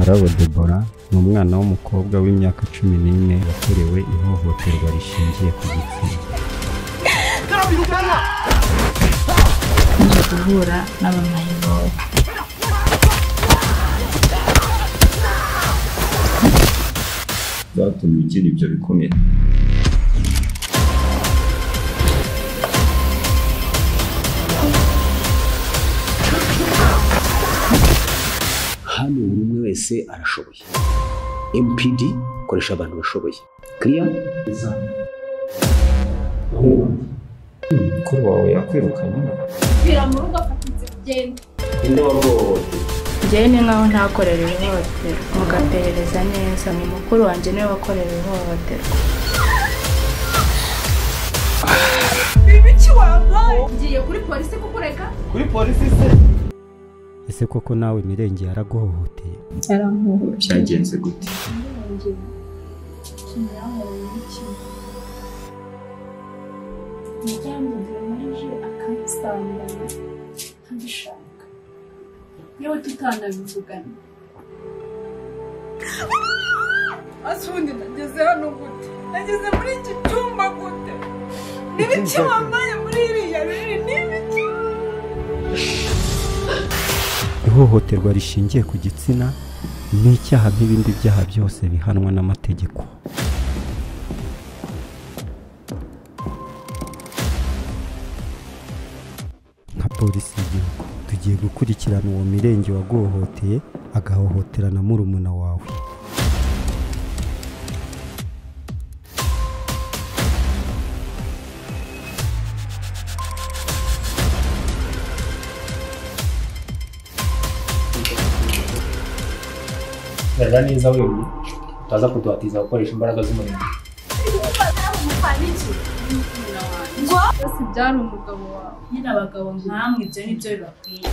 karabo debora ni umwana w'umukobwa w'imyaka cumi n'ine wakorewe ihohoterwa rishingiye ku gitsina. Nje guhura n'abamayibobo zatumye ugira ibyo bikomere hano buri umwe wese arashoboye. Mpd koresha abantu bashoboye. Kiriya mukuru wawe yakwirukanye Vira mu rugo afata inzira ugenda ninde waguhohoteye njyewe ni nkaho ntakorera ihohoterwa. Mugaperereza neza. Ni mukuru wanjye ni we wakorewe ihohoterwa. Ibiki wambaye ngiye kuri polisi kukureka. Kuri polisi se? Ese koko nawe mirenge yaraguhohoteye byagenze gute? Akamusambanya ntabishaka yewe tutanabivugana. Ase ubundi nageze hano gute? Nageze muri iki cyumba gute? N'ibiki wambaye ihohoterwa rishingiye ku gitsina ni icyaha nk'ibindi byaha byose bihanwa n'amategeko. Nka polisi y'igihugu tugiye gukurikirana uwo mirenge waguhohoteye agahohotera na murumuna wawe. Garagara neza wewe utaza kuduhatiza gukoresha imbaraga z'umurimo byari umugabo wawe nyine abagabo nkamwe ibyo ni byo bibakwiye